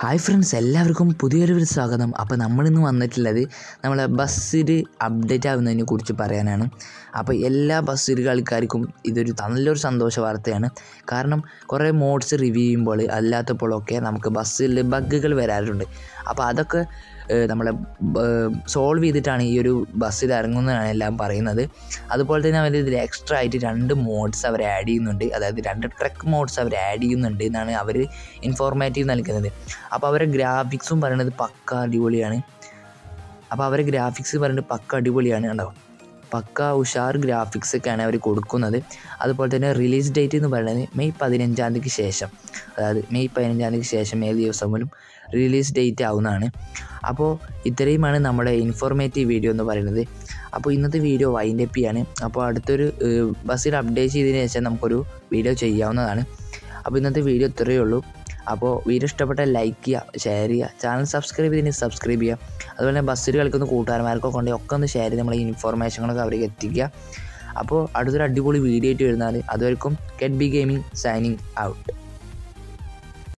Hi friends എല്ലാവർക്കും പുതിയൊരു സ്വാഗതം. അപ്പോൾ നമ്മളിന്ന് വന്നിട്ടുള്ളത് നമ്മളെ ബസ്സിൽ അപ്ഡേറ്റ് ആവുന്നതിനെ കുറിച്ച് പറയാനാണ്. അപ്പോൾ എല്ലാ ബസ്സിൽ കളിക്കാർക്കും ഇതൊരു നല്ലൊരു സന്തോഷ വാർത്തയാണ്. കാരണം കുറേ മോഡ്സ് റിവ്യൂ ചെയ്യുമ്പോൾ അല്ലാത്തപ്പോഴൊക്കെ നമുക്ക് ബസ്സിൽ ബഗ്ഗുകൾ വരാറുണ്ട്. അപ്പോൾ അതൊക്കെ നമ്മളെ സോൾവ് ചെയ്തിട്ടാണ് ഈ ഒരു ബസ്സിൽ ഇറങ്ങുന്നതാണ് എല്ലാം പറയുന്നത്. അതുപോലെ തന്നെ അവർ ഇതിൽ എക്സ്ട്രാ ആയിട്ട് രണ്ട് മോഡ്സ് അവർ ആഡ് ചെയ്യുന്നുണ്ട്. അതായത് രണ്ട് ട്രക്ക് മോഡ്സ് അവർ ആഡ് ചെയ്യുന്നുണ്ട് എന്നാണ് അവർ ഇൻഫോർമേറ്റീവ് നൽകുന്നത്. അപ്പോൾ അവരെ ഗ്രാഫിക്സും പറയുന്നത് പക്ക അടിപൊളിയാണ്. അപ്പോൾ അവരെ ഗ്രാഫിക്സ് പറയുന്നത് പക്ക അടിപൊളിയാണ് ഉണ്ടാവും പക്ക ഉഷാർ ഗ്രാഫിക്സ് ഒക്കെയാണ് അവർ കൊടുക്കുന്നത്. അതുപോലെ തന്നെ റിലീസ് ഡേറ്റ് എന്ന് പറയുന്നത് മെയ് പതിനഞ്ചാം തീയതിക്ക് ശേഷം. അതായത് മെയ് പതിനഞ്ചാം തീയതിക്ക് ശേഷം ഏത് ദിവസം പോലും റിലീസ് ഡേറ്റ് ആവുന്നതാണ്. അപ്പോൾ ഇത്രയുമാണ് നമ്മുടെ ഇൻഫോർമേറ്റീവ് വീഡിയോ എന്ന് പറയുന്നത്. അപ്പോൾ ഇന്നത്തെ വീഡിയോ വൈൻഡ് അപ്പ് ചെയ്യാണ് അപ്പോൾ അടുത്തൊരു ബസ്സിൽ അപ്ഡേറ്റ് ചെയ്തതിന് ശേഷം നമുക്കൊരു വീഡിയോ ചെയ്യാവുന്നതാണ്. അപ്പോൾ ഇന്നത്തെ വീഡിയോ ഇത്രയേ ഉള്ളൂ. അപ്പോൾ വീഡിയോ ഇഷ്ടപ്പെട്ട ലൈക്ക് ചെയ്യുക ഷെയർ ചെയ്യുക ചാനൽ സബ്സ്ക്രൈബ് ചെയ്തിന് സബ്സ്ക്രൈബ് ചെയ്യുക അതുപോലെ തന്നെ ബസ്സിൽ കളിക്കുന്ന കൂട്ടുകാരന്മാർക്കൊക്കെ കൊണ്ട് ഒക്കെ ഒന്ന് ഷെയർ ചെയ്ത് നമ്മളെ ഇൻഫോർമേഷനൊക്കെ അവർക്ക് എത്തിക്കുക. അപ്പോൾ അടുത്തൊരു അടിപൊളി വീഡിയോ ആയിട്ട് വരുന്നാൽ അതുവരെക്കും കെറ്റ് ബി ഗെയിമിംഗ് സൈനിങ് ഔട്ട്